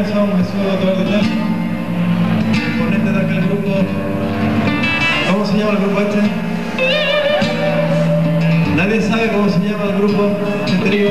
Nelson, Jesús doctor de Nelson, componente de aquel grupo. ¿Cómo se llama el grupo este? Nadie sabe cómo se llama el grupo, este trío.